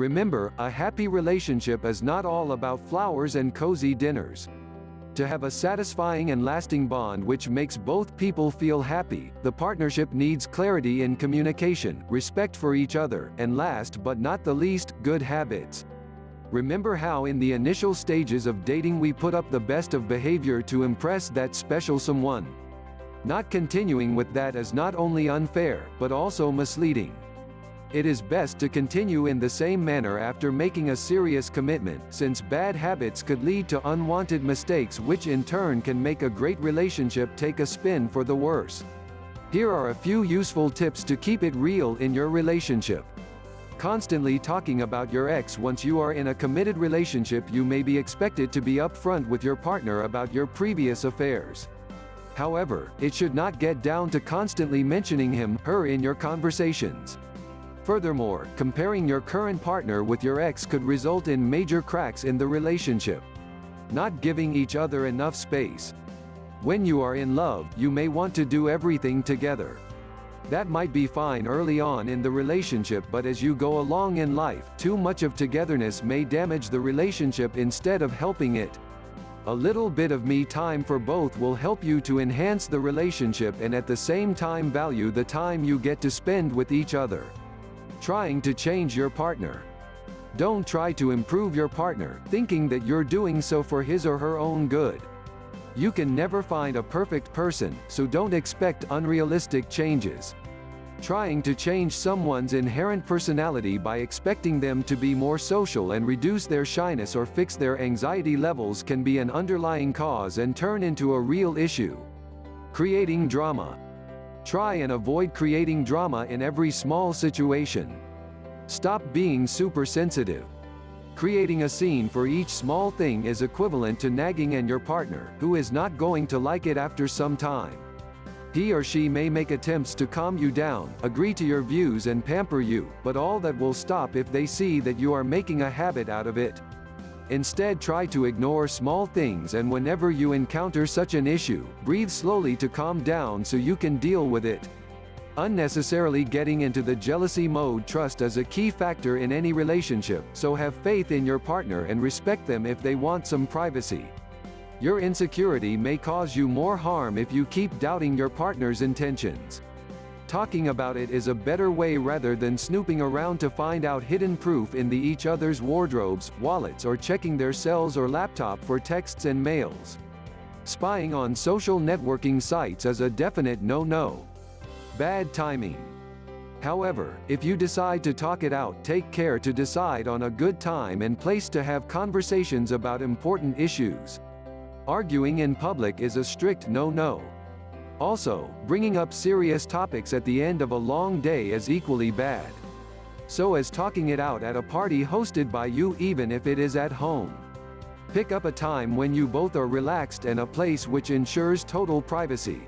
Remember, a happy relationship is not all about flowers and cozy dinners. To have a satisfying and lasting bond which makes both people feel happy, the partnership needs clarity in communication, respect for each other, and last but not the least, good habits. Remember how in the initial stages of dating we put up the best of behavior to impress that special someone. Not continuing with that is not only unfair, but also misleading. It is best to continue in the same manner after making a serious commitment, since bad habits could lead to unwanted mistakes which in turn can make a great relationship take a spin for the worse. Here are a few useful tips to keep it real in your relationship. Constantly talking about your ex once you are in a committed relationship you may be expected to be upfront with your partner about your previous affairs. However, it should not get down to constantly mentioning him, her in your conversations. Furthermore, comparing your current partner with your ex could result in major cracks in the relationship. Not giving each other enough space. When you are in love, you may want to do everything together. That might be fine early on in the relationship but as you go along in life, too much of togetherness may damage the relationship instead of helping it. A little bit of me time for both will help you to enhance the relationship and at the same time value the time you get to spend with each other. Trying to change your partner. Don't try to improve your partner, thinking that you're doing so for his or her own good. You can never find a perfect person, so don't expect unrealistic changes. Trying to change someone's inherent personality by expecting them to be more social and reduce their shyness or fix their anxiety levels can be an underlying cause and turn into a real issue. Creating drama. Try and avoid creating drama in every small situation. Stop being super sensitive. Creating a scene for each small thing is equivalent to nagging and your partner, who is not going to like it after some time. He or she may make attempts to calm you down, agree to your views and pamper you, but all that will stop if they see that you are making a habit out of it. Instead try to ignore small things and whenever you encounter such an issue, breathe slowly to calm down so you can deal with it. Unnecessarily getting into the jealousy mode Trust is a key factor in any relationship, so have faith in your partner and respect them if they want some privacy. Your insecurity may cause you more harm if you keep doubting your partner's intentions. Talking about it is a better way rather than snooping around to find out hidden proof in the each other's wardrobes, wallets or checking their cells or laptop for texts and mails. Spying on social networking sites is a definite no-no. Bad timing. However, if you decide to talk it out take care to decide on a good time and place to have conversations about important issues. Arguing in public is a strict no-no. Also, bringing up serious topics at the end of a long day is equally bad. So as talking it out at a party hosted by you even if it is at home. Pick up a time when you both are relaxed and a place which ensures total privacy.